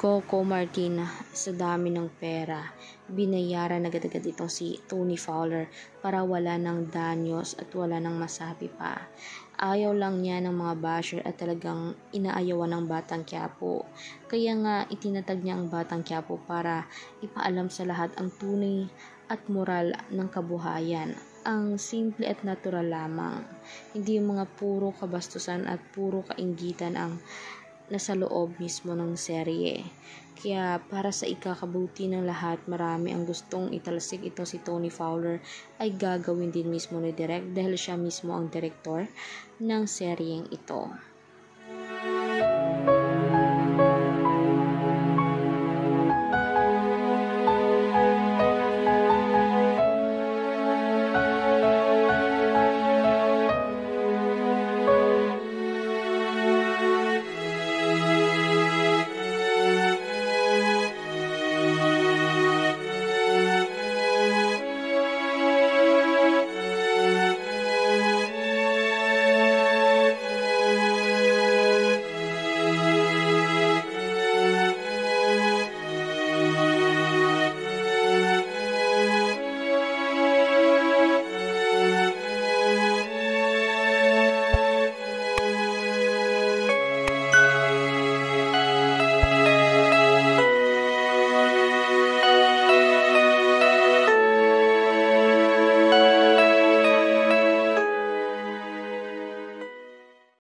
Coco Martin sa dami ng pera. Binayaran agad-agad itong si Tony Fowler para wala ng danyos at wala ng masabi pa. Ayaw lang niya ng mga basher at talagang inaayawan ng Batang Quiapo. Kaya nga itinatag niya ang Batang Quiapo para ipaalam sa lahat ang tunay at moral ng kabuhayan. Ang simple at natural lamang. Hindi yung mga puro kabastusan at puro kaingitan ang nasa loob mismo ng serye. Kaya para sa ikakabuti ng lahat, marami ang gustong italsik ito si Tony Fowler ay gagawin din mismo ni Direk dahil siya mismo ang direktor ng seryeng ito.